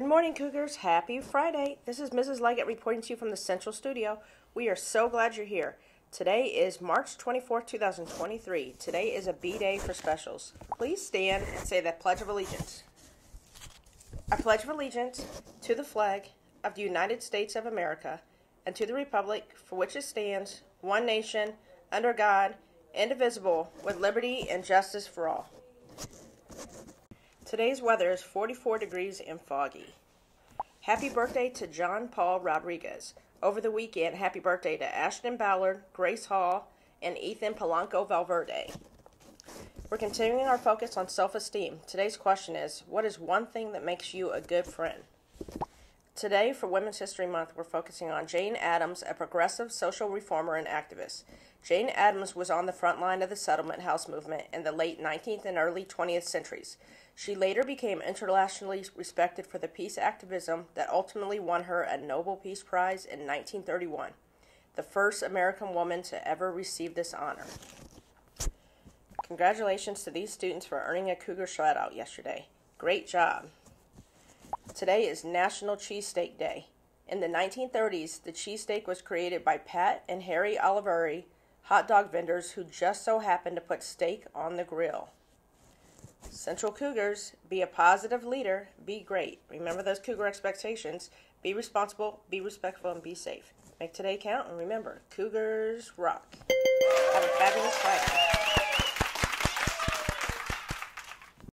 Good morning, Cougars. Happy Friday. This is Mrs. Leggett reporting to you from the Central Studio. We are so glad you're here. Today is March 24, 2023. Today is a B day for specials. Please stand and say the Pledge of Allegiance. I pledge allegiance to the flag of the United States of America and to the Republic for which it stands, one nation, under God, indivisible, with liberty and justice for all. Today's weather is 44 degrees and foggy. Happy birthday to John Paul Rodriguez. Over the weekend, happy birthday to Ashton Ballard, Grace Hall, and Ethan Polanco Valverde. We're continuing our focus on self esteem. Today's question is What is one thing that makes you a good friend? Today, for Women's History Month, we're focusing on Jane Addams, a progressive social reformer and activist. Jane Addams was on the front line of the settlement house movement in the late 19th and early 20th centuries. She later became internationally respected for the peace activism that ultimately won her a Nobel Peace Prize in 1931, the first American woman to ever receive this honor. Congratulations to these students for earning a Cougar shout out yesterday. Great job. Today is National Cheesesteak Day. In the 1930s, the cheesesteak was created by Pat and Harry Olivieri, hot dog vendors who just so happened to put steak on the grill. Central Cougars, be a positive leader, be great. Remember those Cougar expectations. Be responsible, be respectful, and be safe. Make today count, and remember, Cougars rock. Have a fabulous Friday.